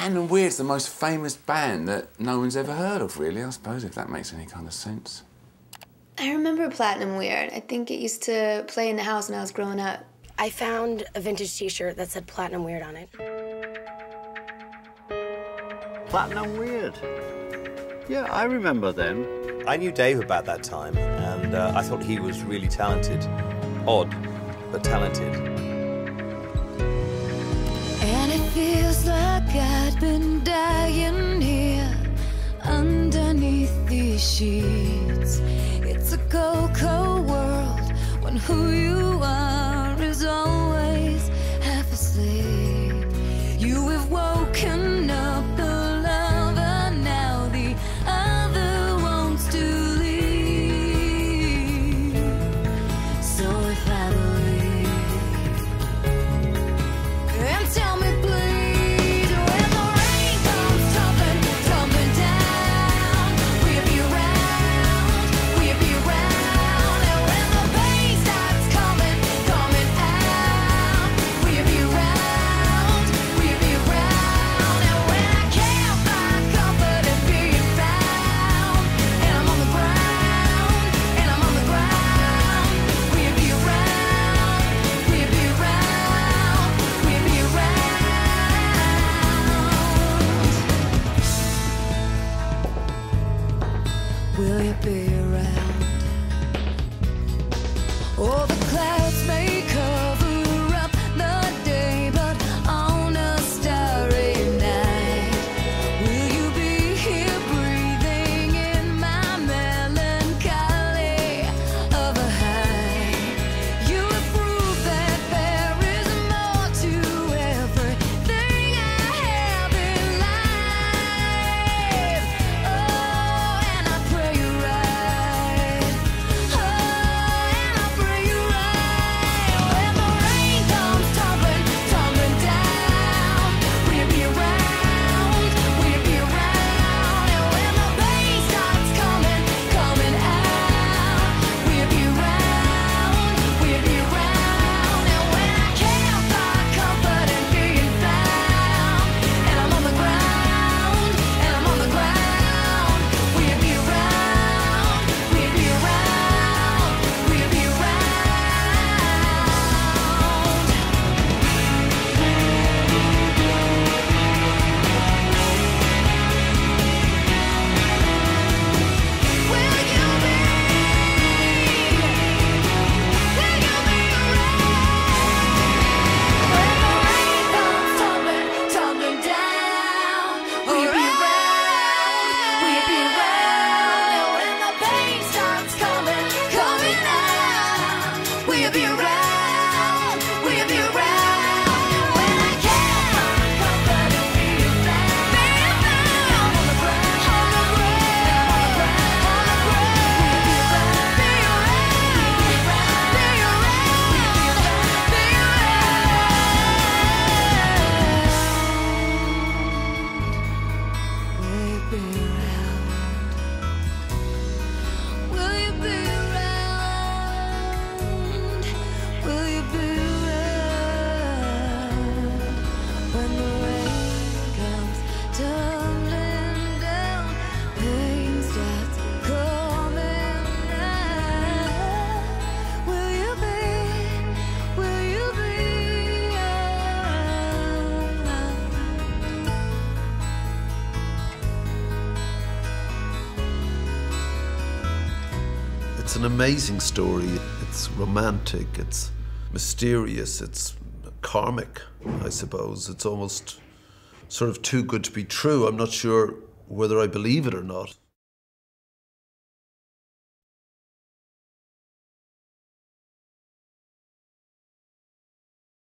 Hand and Weird's the most famous band that no one's ever heard of, really, I suppose, if that makes any kind of sense. I remember Platinum Weird. I think it used to play in the house when I was growing up. I found a vintage t-shirt that said Platinum Weird on it. Platinum Weird. Yeah, I remember them. I knew Dave about that time, and uh, I thought he was really talented. Odd, but talented feels like I'd been dying here underneath these sheets. It's a cold, cold world when who you happy. It's an amazing story. It's romantic, it's mysterious, it's karmic, I suppose. It's almost sort of too good to be true. I'm not sure whether I believe it or not.